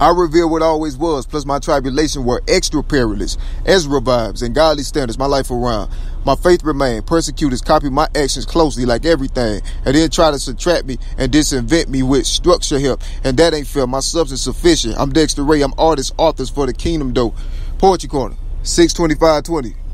I reveal what always was, plus my tribulation were extra perilous. Ezra vibes and godly standards, my life around. My faith remained. Persecutors copy my actions closely, like everything, and then try to subtract me and disinvent me with structure help. And that ain't fair. My substance sufficient. I'm Dexter Ray. I'm artist, authors for the kingdom, though. Poetry Corner, 62520.